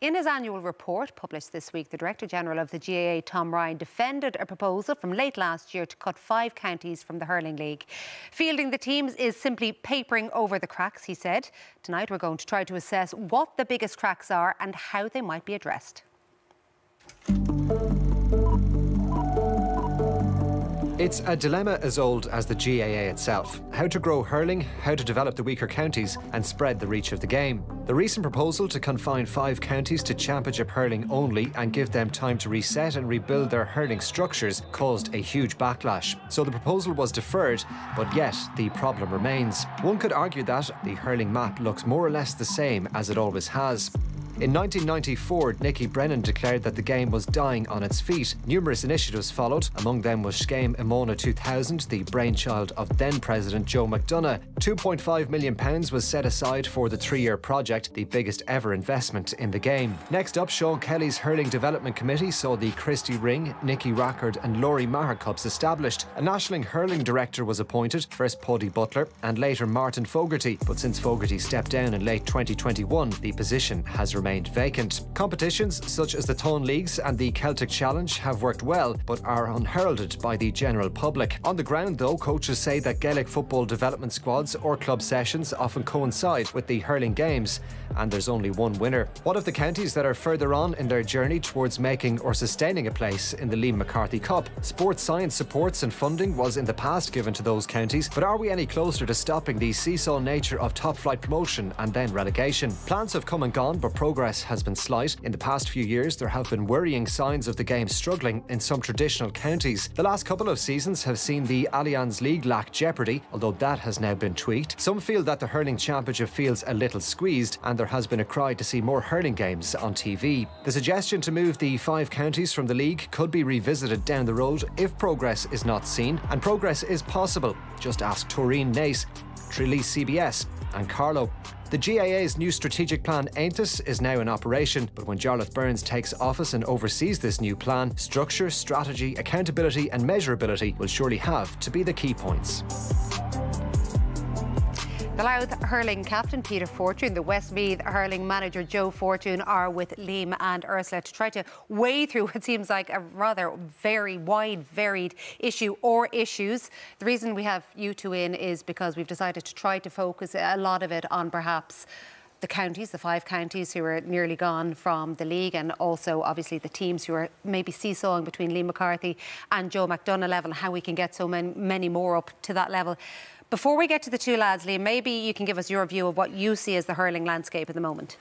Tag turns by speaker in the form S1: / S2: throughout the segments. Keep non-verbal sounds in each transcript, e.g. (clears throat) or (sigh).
S1: In his annual report published this week, the Director General of the GAA, Tom Ryan, defended a proposal from late last year to cut five counties from the Hurling League. Fielding the teams is simply papering over the cracks, he said. Tonight we're going to try to assess what the biggest cracks are and how they might be addressed.
S2: It's a dilemma as old as the GAA itself. How to grow hurling, how to develop the weaker counties, and spread the reach of the game. The recent proposal to confine five counties to championship hurling only and give them time to reset and rebuild their hurling structures caused a huge backlash. So the proposal was deferred, but yet the problem remains. One could argue that the hurling map looks more or less the same as it always has. In 1994, Nicky Brennan declared that the game was dying on its feet. Numerous initiatives followed. Among them was Scéim Emona 2000, the brainchild of then President Joe McDonagh. £2.5 million was set aside for the three year project, the biggest ever investment in the game. Next up, Sean Kelly's Hurling Development Committee saw the Christy Ring, Nicky Rackard, and Lory Meagher Cups established. A National Hurling Director was appointed, first Paddy Butler, and later Martin Fogarty. But since Fogarty stepped down in late 2021, the position has remained vacant. Competitions such as the Táin Leagues and the Celtic Challenge have worked well, but are unheralded by the general public. On the ground, though, coaches say that Gaelic football development squads or club sessions often coincide with the hurling games, and there's only one winner. What of the counties that are further on in their journey towards making or sustaining a place in the Liam McCarthy Cup? Sports science supports and funding was in the past given to those counties, but are we any closer to stopping the seesaw nature of top flight promotion and then relegation? Plans have come and gone, but progress progress has been slight. In the past few years, there have been worrying signs of the game struggling in some traditional counties. The last couple of seasons have seen the Allianz League lack jeopardy, although that has now been tweaked. Some feel that the hurling championship feels a little squeezed, and there has been a cry to see more hurling games on TV. The suggestion to move the five counties from the league could be revisited down the road if progress is not seen, and progress is possible. Just ask Tooreen Naas, Tralee CBS, and Carlow. The GAA's new strategic plan Aontas is now in operation, but when Jarlath Burns takes office and oversees this new plan, structure, strategy, accountability and measurability will surely have to be the key points.
S1: The Louth hurling captain Peter Fortune, the Westmeath hurling manager Joe Fortune are with Liam and Ursula to try to wade through what seems like a rather very wide, varied issue or issues. The reason we have you two in is because we've decided to try to focus a lot of it on perhaps the counties, the five counties who are nearly gone from the league, and also obviously the teams who are maybe seesawing between Liam McCarthy and Joe McDonagh level, and how we can get so many, many more up to that level. Before we get to the two lads, Liam, maybe you can give us your view of what you see as the hurling landscape at the moment.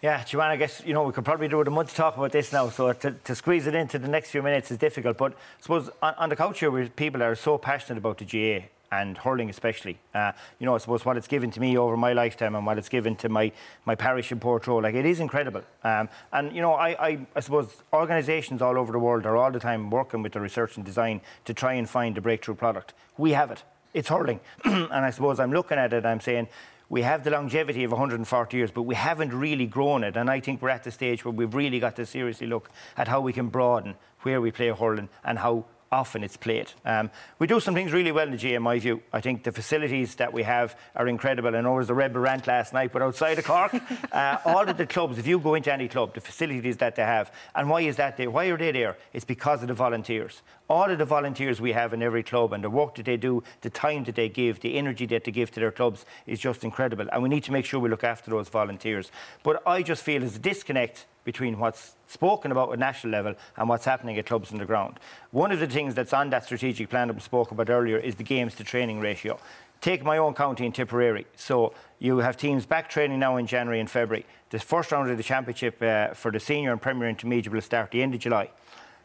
S3: Yeah, Joanne, I guess, you know, we could probably do it a month to talk about this now, so to, to squeeze it into the next few minutes is difficult. But I suppose on, on the couch here, with people are so passionate about the GAA and hurling especially. Uh, you know, I suppose what it's given to me over my lifetime and what it's given to my, my parish in Portroe, like it is incredible. Um, and, you know, I, I, I suppose organisations all over the world are all the time working with the research and design to try and find a breakthrough product. We have it it's hurling. (clears throat) and I suppose I'm looking at it, I'm saying, we have the longevity of 140 years, but we haven't really grown it. And I think we're at the stage where we've really got to seriously look at how we can broaden where we play hurling and how often it's played. Um, we do some things really well in the GAA, in my view. I think the facilities that we have are incredible. I know there was a rebel rant last night, but outside of Cork, (laughs) uh, all of the clubs, if you go into any club, the facilities that they have, and why is that there? Why are they there? It's because of the volunteers. All of the volunteers we have in every club and the work that they do, the time that they give, the energy that they give to their clubs is just incredible. And we need to make sure we look after those volunteers. But I just feel there's a disconnect between what's spoken about at national level and what's happening at clubs on the ground. One of the things that's on that strategic plan that we spoke about earlier is the games to training ratio. Take my own county in Tipperary. So you have teams back training now in January and February. The first round of the championship uh, for the senior and premier intermediate will start the end of July.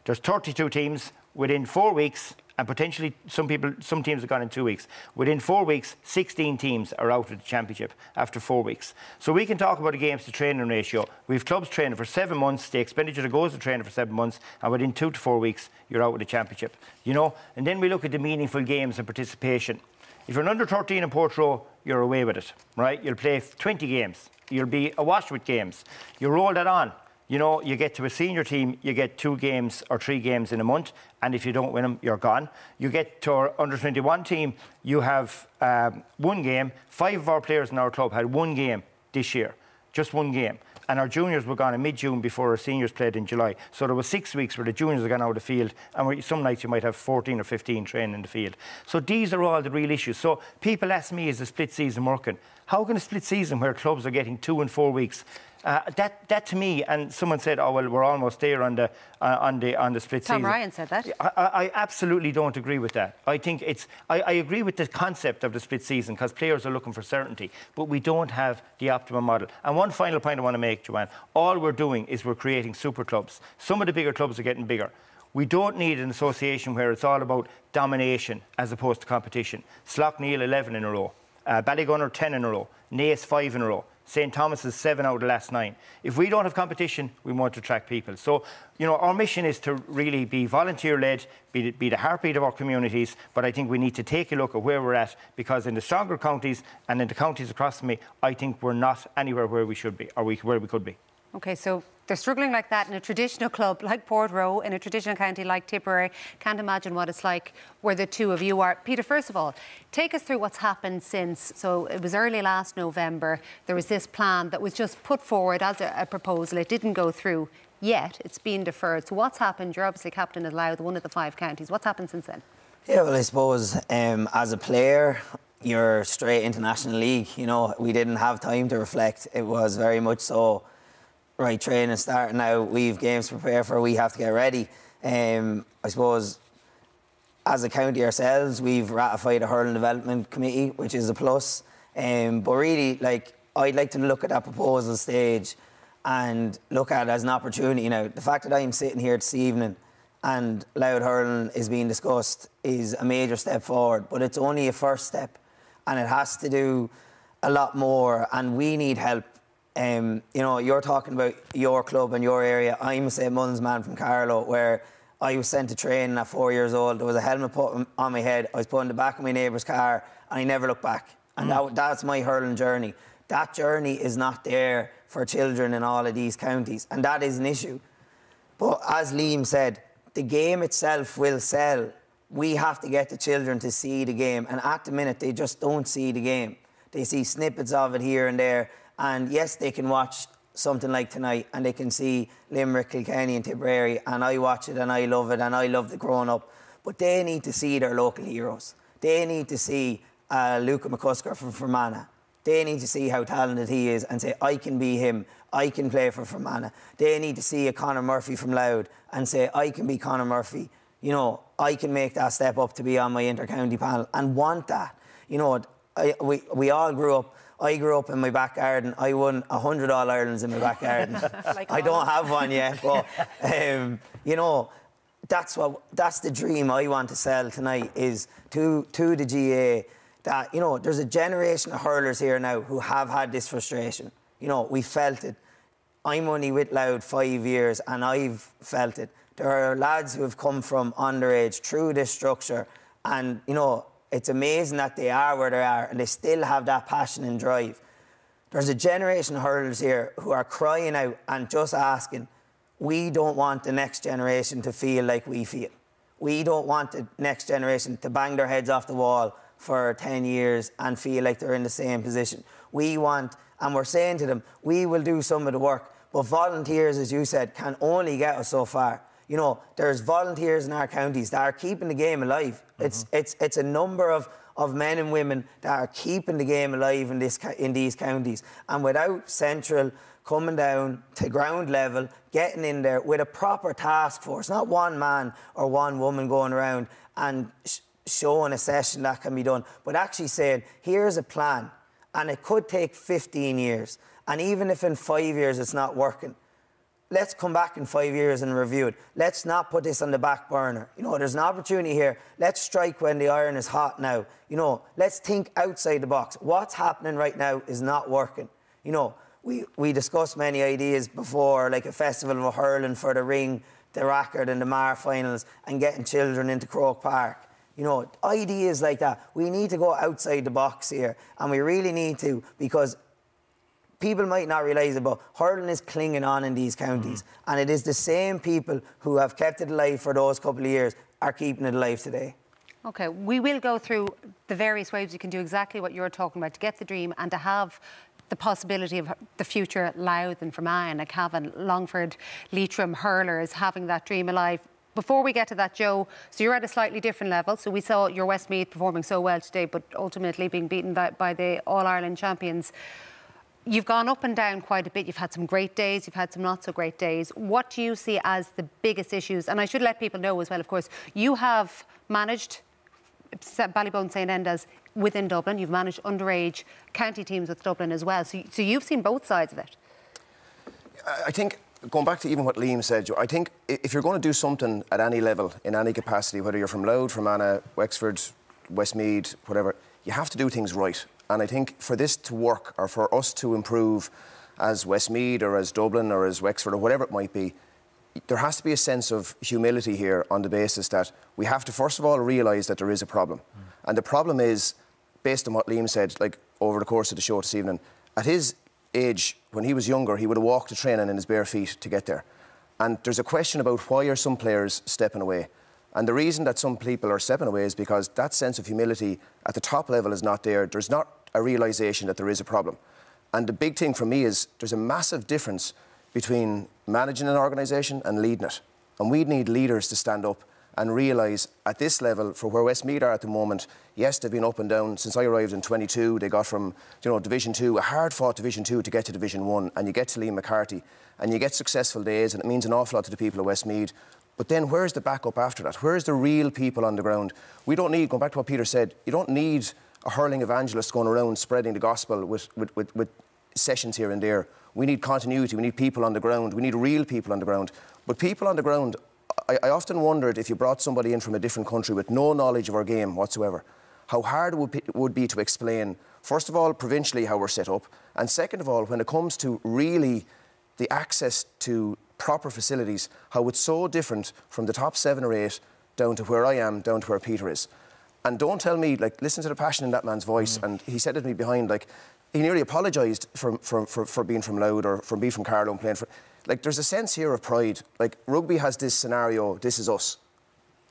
S3: There's 32 teams. Within four weeks, and potentially some people, some teams have gone in two weeks. Within four weeks, 16 teams are out of the championship after four weeks. So we can talk about a games to training ratio. We have clubs training for seven months, the expenditure that goes to training for seven months, and within two to four weeks, you're out of the championship. You know, and then we look at the meaningful games and participation. If you're an under 13 in Portroe, you're away with it, right? You'll play 20 games. You'll be awash with games. You roll that on you know, you get to a senior team, you get two games or three games in a month, and if you don't win them, you're gone. You get to our under 21 team, you have um, one game. Five of our players in our club had one game this year, just one game. and our juniors were gone in mid-June before our seniors played in July. So there was six weeks where the juniors were gone out of the field, and some nights you might have 14 or 15 training in the field. So these are all the real issues. So people ask me, is the split season working? How can a split season where clubs are getting two and four weeks uh, that, that to me, and someone said, "Oh well, we're almost there on the uh, on the on the split
S1: Tom
S3: season."
S1: Tom Ryan said that.
S3: I, I, absolutely don't agree with that. I think it's. I, I agree with the concept of the split season because players are looking for certainty, but we don't have the optimum model. And one final point I want to make, Joanne: all we're doing is we're creating super clubs. Some of the bigger clubs are getting bigger. We don't need an association where it's all about domination as opposed to competition. Slaughtneil 11 in a row, uh, Ballygunner 10 in a row, Naas 5 in a row. St Thomas is seven out of the last nine. If we don't have competition, we won't attract people. So, you know, our mission is to really be volunteer-led, be be the heartbeat of our communities, but I think we need to take a look at where we're at because in the stronger counties and in the counties across me, I think we're not anywhere where we should be or we, where we could be.
S1: Okay, so they're struggling like that in a traditional club like Portroe, in a traditional county like Tipperary. Can't imagine what it's like where the two of you are. Peter, first of all, take us through what's happened since. So it was early last November. There was this plan that was just put forward as a, a proposal. It didn't go through yet. It's been deferred. So what's happened? You're obviously captain of Louth, one of the five counties. What's happened since then?
S4: Yeah, well, I suppose um, as a player, you're straight into National League. You know, we didn't have time to reflect. It was very much so right, training starting now. We've games to prepare for. We have to get ready. Um, I suppose as a county ourselves, we've ratified a hurling development committee, which is a plus. Um, but really, like I'd like to look at that proposal stage and look at it as an opportunity. Now, the fact that I'm sitting here this evening and Louth hurling is being discussed is a major step forward, but it's only a first step, and it has to do a lot more. And we need help um, you know, you're talking about your club and your area. I'm a St. Mullins man from Carlow, where I was sent to train at four years old. There was a helmet put on my head. I was put in the back of my neighbour's car, and I never looked back. And mm. that, that's my hurling journey. That journey is not there for children in all of these counties, and that is an issue. But as Liam said, the game itself will sell. We have to get the children to see the game, and at the minute, they just don't see the game. They see snippets of it here and there, and yes, they can watch something like tonight and they can see Limerick, Kilkenny and Tipperary and I watch it and I love it and I love the growing up. But they need to see their local heroes. They need to see uh, Luca McCusker from Fermanagh. They need to see how talented he is and say, I can be him. I can play for Fermanagh. They need to see a Conor Murphy from Louth and say, I can be Conor Murphy. You know, I can make that step up to be on my inter-county panel and want that. You know, I, we, we all grew up I grew up in my back garden. I won 100 All Irelands in my back garden. (laughs) like I don't have one yet, but (laughs) um, you know, that's what that's the dream I want to sell tonight is to to the GAA that you know there's a generation of hurlers here now who have had this frustration. You know, we felt it. I'm only with Louth five years and I've felt it. There are lads who have come from underage through this structure and you know it's amazing that they are where they are and they still have that passion and drive. There's a generation of hurlers here who are crying out and just asking, we don't want the next generation to feel like we feel. We don't want the next generation to bang their heads off the wall for 10 years and feel like they're in the same position. We want, and we're saying to them, we will do some of the work, but volunteers, as you said, can only get us so far you know, there's volunteers in our counties that are keeping the game alive. Mm-hmm. It's, it's, it's a number of, of men and women that are keeping the game alive in, this, in these counties. And without Central coming down to ground level, getting in there with a proper task force, not one man or one woman going around and sh- showing a session that can be done, but actually saying, here's a plan. And it could take 15 years. And even if in five years it's not working, let's come back in five years and review it. Let's not put this on the back burner. You know, there's an opportunity here. Let's strike when the iron is hot now. You know, let's think outside the box. What's happening right now is not working. You know, we, we discussed many ideas before, like a festival of hurling for the ring, the Rackard and the Meagher finals, and getting children into Croke Park. You know, ideas like that. We need to go outside the box here, and we really need to because people might not realise it, but hurling is clinging on in these counties. Mm. And it is the same people who have kept it alive for those couple of years are keeping it alive today.
S1: Okay, we will go through the various ways you can do exactly what you're talking about to get the dream and to have the possibility of the future Louth and Fermanagh, and Cavan, Longford, Leitrim hurlers having that dream alive. Before we get to that, Joe, so you're at a slightly different level. So we saw your Westmeath performing so well today, but ultimately being beaten by the All Ireland champions. You've gone up and down quite a bit. You've had some great days, you've had some not so great days. What do you see as the biggest issues? And I should let people know as well, of course, you have managed Ballyboden St Enda's within Dublin. You've managed underage county teams with Dublin as well. So, so you've seen both sides of it.
S5: I think going back to even what Liam said, I think if you're going to do something at any level, in any capacity, whether you're from Louth, from Anna, Wexford, Westmeath, whatever, you have to do things right. And I think for this to work, or for us to improve as Westmeath, or as Dublin, or as Wexford, or whatever it might be, there has to be a sense of humility here on the basis that we have to, first of all, realise that there is a problem. Mm. And the problem is, based on what Liam said, like over the course of the show this evening, at his age, when he was younger, he would have walked to training in his bare feet to get there. And there's a question about why are some players stepping away? And the reason that some people are stepping away is because that sense of humility at the top level is not there. There's not a realisation that there is a problem. And the big thing for me is there's a massive difference between managing an organisation and leading it. And we need leaders to stand up and realise at this level, for where Westmeath are at the moment, yes, they've been up and down. Since I arrived in 22, they got from you know Division 2, a hard-fought Division 2 to get to Division 1, and you get to Liam McCarthy, and you get successful days, and it means an awful lot to the people of Westmeath. But then where's the backup after that? Where's the real people on the ground? We don't need, going back to what Peter said, you don't need a hurling evangelist going around spreading the gospel with, with, with, with sessions here and there. We need continuity. We need people on the ground. We need real people on the ground. But people on the ground, I, I, often wondered if you brought somebody in from a different country with no knowledge of our game whatsoever, how hard it would, be, would be to explain, first of all, provincially how we're set up, and second of all, when it comes to really the access to proper facilities, how it's so different from the top seven or eight down to where I am, down to where Peter is. And don't tell me, like, listen to the passion in that man's voice. Mm. And he said it to me behind, like, he nearly apologised for, for, for, for, being from Louth or from being from Carlow and playing for. Like, there's a sense here of pride. Like, rugby has this scenario, this is us.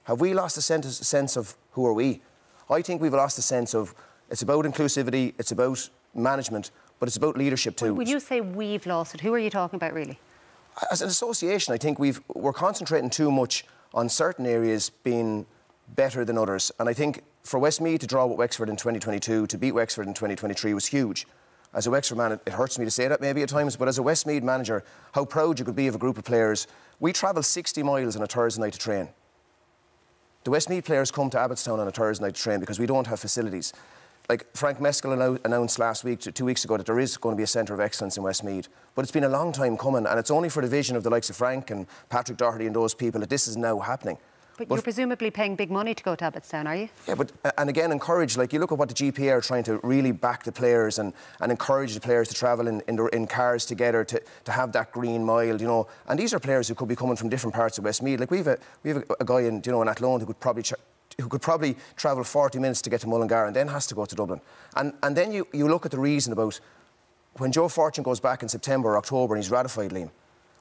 S5: Have we lost a sense, a sense of who are we? I think we've lost a sense of it's about inclusivity, it's about management, but it's about leadership too.
S1: When you say we've lost it, who are you talking about really?
S5: As an association, I think we've, we're concentrating too much on certain areas being better than others. And I think for Westmeath to draw with Wexford in 2022, to beat Wexford in 2023 was huge. As a Wexford man, it hurts me to say that maybe at times, but as a Westmeath manager, how proud you could be of a group of players. We travel 60 miles on a Thursday night to train. The Westmeath players come to Abbottstown on a Thursday night to train because we don't have facilities. Like Frank Meskel announced last week, two weeks ago, that there is going to be a centre of excellence in Westmeath. But it's been a long time coming, and it's only for the vision of the likes of Frank and Patrick Doherty and those people that this is now happening.
S1: But, but, you're presumably paying big money to go to Abbottstown, are you?
S5: Yeah, but uh, and again, encourage like you look at what the GPA are trying to really back the players and, and encourage the players to travel in, in, in cars together to, to have that green mile, you know. And these are players who could be coming from different parts of Westmeath. Like we've a we have a, a guy in you know in Athlone who could probably who could probably travel 40 minutes to get to Mullingar and then has to go to Dublin. And and then you, you look at the reason about when Joe Fortune goes back in September or October and he's ratified Liam,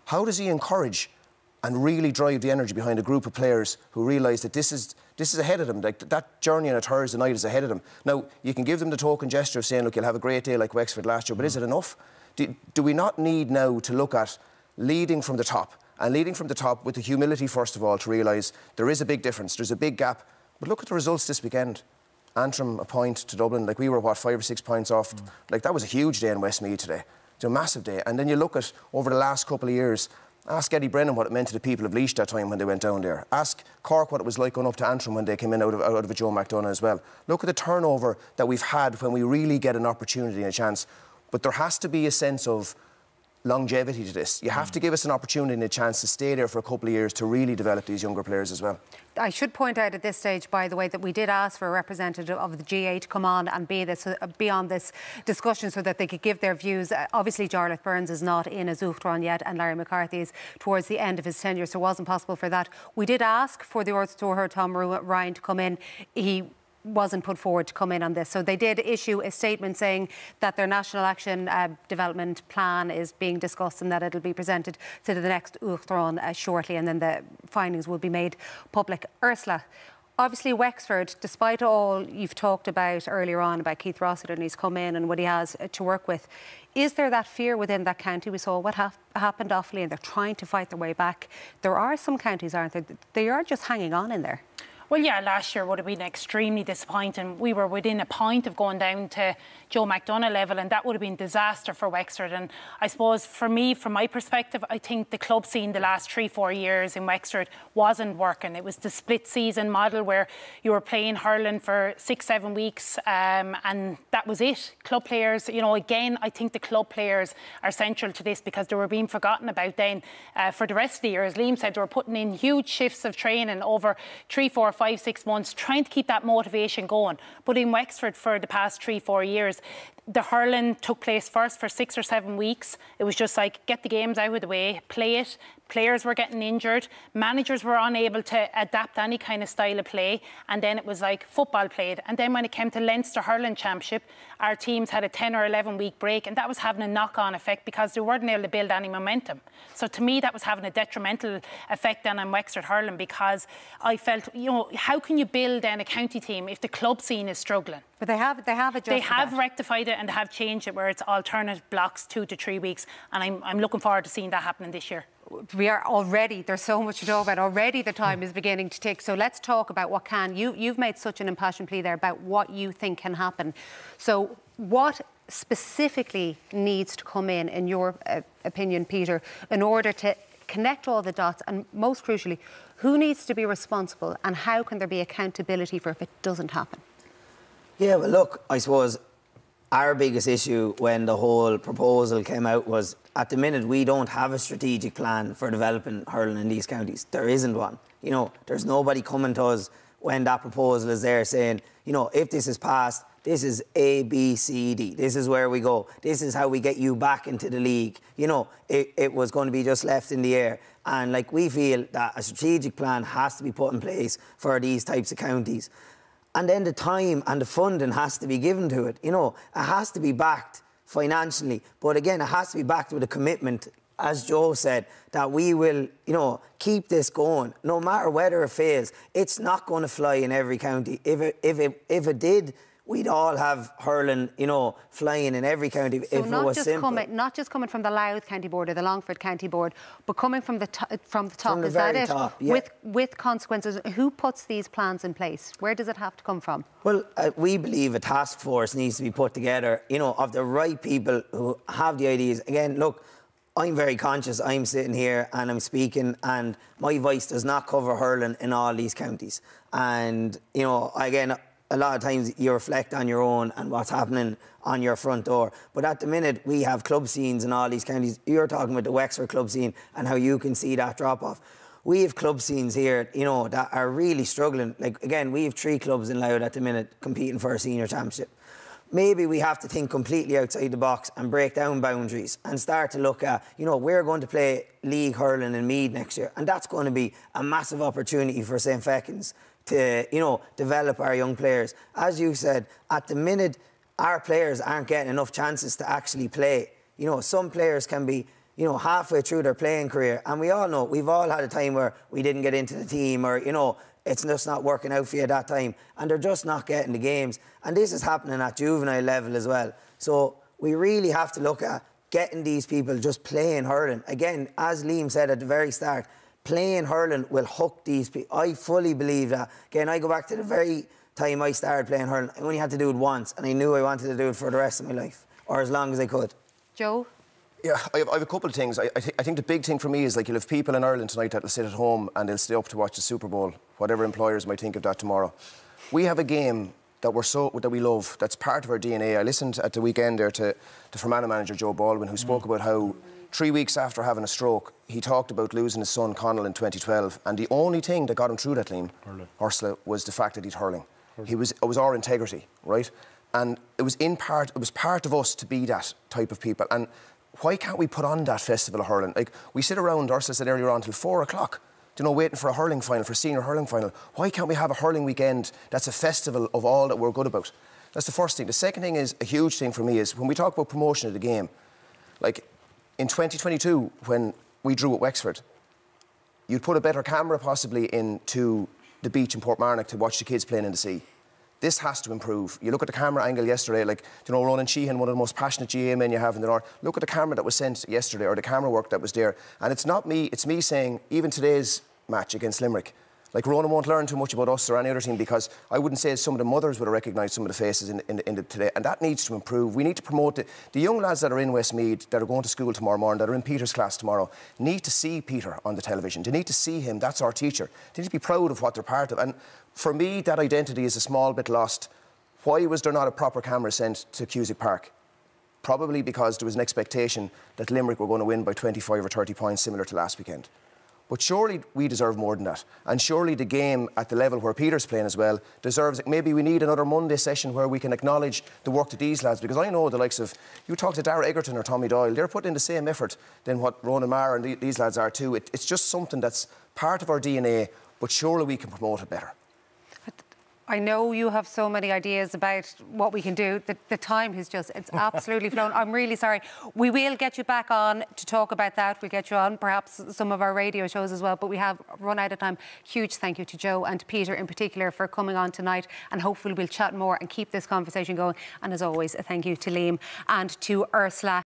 S5: how does he encourage and really drive the energy behind a group of players who realise that this is this is ahead of them. Like that journey on a Thursday night is ahead of them. Now you can give them the token gesture of saying, "Look, you'll have a great day like Wexford last year," but is it enough? Do, do we not need now to look at leading from the top and leading from the top with the humility first of all to realise there is a big difference. There's a big gap. But look at the results this weekend. Antrim a point to Dublin. Like we were what five or six points off. Mm. Like that was a huge day in Westmeath today. It's a massive day. And then you look at over the last couple of years Ask Eddie Brennan what it meant to the people of Laois that time when they went down there. Ask Cork what it was like going up to Antrim when they came in out of, out of a Joe McDonagh as well. Look at the turnover that we've had when we really get an opportunity and a chance. But there has to be a sense of longevity to this. You have to give us an opportunity and a chance to stay there for a couple of years to really develop these younger players as well.
S1: I should point out at this stage, by the way, that we did ask for a representative of the GAA to come on and be, this, uh, be on this discussion so that they could give their views. Uh, obviously, Jarlath Burns is not in as Uachtaráin yet, and Larry McCarthy is towards the end of his tenure, so it wasn't possible for that. We did ask for the Orthodox Tom Ryan to come in. He wasn't put forward to come in on this. So they did issue a statement saying that their national action uh, development plan is being discussed and that it'll be presented to the next Uachtaráin uh, shortly and then the findings will be made public. Ursula, obviously Wexford, despite all you've talked about earlier on about Keith Rossiter and he's come in and what he has uh, to work with, is there that fear within that county? We saw what ha happened Offaly and they're trying to fight their way back. There are some counties, aren't there? They are just hanging on in there.
S6: Well, yeah, last year would have been extremely disappointing. We were within a point of going down to Joe McDonagh level, and that would have been disaster for Wexford. And I suppose for me, from my perspective, I think the club scene the last three, four years in Wexford wasn't working. It was the split season model where you were playing hurling for six, seven weeks, um, and that was it. Club players, you know, again, I think the club players are central to this because they were being forgotten about then uh, for the rest of the year. As Liam said, they were putting in huge shifts of training over three, four, five, six months, trying to keep that motivation going. But in Wexford for the past three, four years, the hurling took place first for six or seven weeks. It was just like get the games out of the way, play it, Players were getting injured. Managers were unable to adapt any kind of style of play. And then it was like football played. And then when it came to Leinster Hurling Championship, our teams had a 10 or 11 week break. And that was having a knock on effect because they weren't able to build any momentum. So to me, that was having a detrimental effect then on Wexford Hurling because I felt, you know, how can you build then a county team if the club scene is struggling?
S1: But they have they have adjusted
S6: They have
S1: that.
S6: rectified it and they have changed it where it's alternate blocks two to three weeks. And I'm, I'm looking forward to seeing that happening this year
S1: we are already there's so much to talk about. Already the time is beginning to tick. So let's talk about what can you you've made such an impassioned plea there about what you think can happen. So what specifically needs to come in in your uh, opinion peter in order to connect all the dots? And most crucially who needs to be responsible and how can there be accountability for if it doesn't happen?
S4: Yeah well look i suppose our biggest issue when the whole proposal came out was at the minute we don't have a strategic plan for developing hurling in these counties. There isn't one. You know, there's nobody coming to us when that proposal is there saying, you know, if this is passed, this is A, B, C, D. This is where we go. This is how we get you back into the league. You know, it, it was going to be just left in the air. And like we feel that a strategic plan has to be put in place for these types of counties and then the time and the funding has to be given to it. You know, it has to be backed financially, but again, it has to be backed with a commitment, as Joe said, that we will, you know, keep this going, no matter whether it fails. It's not going to fly in every county. If it, if it, if it did, we'd all have hurling, you know, flying in every county
S1: so
S4: if
S1: not
S4: it was
S1: just
S4: simple.
S1: Coming, not just coming from the Louth County Board or the Longford County Board, but coming from the from the top.
S4: From the
S1: is that it?
S4: Top, yeah.
S1: With with consequences. Who puts these plans in place? Where does it have to come from?
S4: Well, uh, we believe a task force needs to be put together, you know, of the right people who have the ideas. Again, look. I'm very conscious. I'm sitting here and I'm speaking, and my voice does not cover hurling in all these counties. And you know, again, a lot of times you reflect on your own and what's happening on your front door. But at the minute, we have club scenes in all these counties. You're talking about the Wexford club scene and how you can see that drop off. We have club scenes here, you know, that are really struggling. Like, again, we have three clubs in Louth at the minute competing for a senior championship. Maybe we have to think completely outside the box and break down boundaries and start to look at, you know, we're going to play league hurling in Meath next year. And that's going to be a massive opportunity for St. Fechin's to, you know, develop our young players. As you said, at the minute, our players aren't getting enough chances to actually play. You know, some players can be, you know, halfway through their playing career, and we all know we've all had a time where we didn't get into the team, or you know, it's just not working out for you at that time, and they're just not getting the games. And this is happening at juvenile level as well. So we really have to look at getting these people just playing hurling. Again, as Liam said at the very start, playing hurling will hook these people. I fully believe that. Again, I go back to the very time I started playing hurling. I only had to do it once, and I knew I wanted to do it for the rest of my life, or as long as I could.
S1: Joe?
S5: Yeah, I have, I have, a couple of things. I, I, th I, think the big thing for me is like you'll have people in Ireland tonight that'll sit at home and they'll stay up to watch the Super Bowl, whatever employers might think of that tomorrow. We have a game that we're so that we love. That's part of our DNA. I listened at the weekend there to the Fermanagh manager Joe Baldwin, who spoke about how Three weeks after having a stroke, he talked about losing his son Connell in 2012, and the only thing that got him through that, Liam, Ursula, was the fact that he'd hurling. hurling. He was, it was our integrity, right? And it was in part, it was part of us to be that type of people. And why can't we put on that festival of hurling? Like we sit around, Ursula said earlier on, till four o'clock, you know, waiting for a hurling final, for a senior hurling final. Why can't we have a hurling weekend that's a festival of all that we're good about? That's the first thing. The second thing is a huge thing for me is when we talk about promotion of the game, like in 2022, when we drew at Wexford, you'd put a better camera possibly into the beach in Portmarnock to watch the kids playing in the sea. This has to improve. You look at the camera angle yesterday, like, you know, Ronan Sheehan, one of the most passionate GAA men you have in the North. Look at the camera that was sent yesterday, or the camera work that was there. And it's not me, it's me saying, even today's match against Limerick, like Ronan won't learn too much about us or any other team because I wouldn't say some of the mothers would have recognised some of the faces in, in, in the, today, and that needs to improve. We need to promote the, the young lads that are in Westmeath, that are going to school tomorrow morning, that are in Peter's class tomorrow, need to see Peter on the television. They need to see him. That's our teacher. They need to be proud of what they're part of. And for me, that identity is a small bit lost. Why was there not a proper camera sent to Cusack Park? Probably because there was an expectation that Limerick were going to win by 25 or 30 points, similar to last weekend. But surely we deserve more than that. And surely the game at the level where Peter's playing as well deserves it. Maybe we need another Monday session where we can acknowledge the work that these lads. Because I know the likes of, you talk to Dara Egerton or Tommy Doyle, they're putting in the same effort than what Ronan Maher and these lads are too. It, it's just something that's part of our DNA, but surely we can promote it better.
S1: I know you have so many ideas about what we can do. The, the time has just, it's (laughs) absolutely flown. I'm really sorry. We will get you back on to talk about that. We'll get you on perhaps some of our radio shows as well, but we have run out of time. Huge thank you to Joe and to Peter in particular for coming on tonight. And hopefully we'll chat more and keep this conversation going. And as always, a thank you to Liam and to Ursula.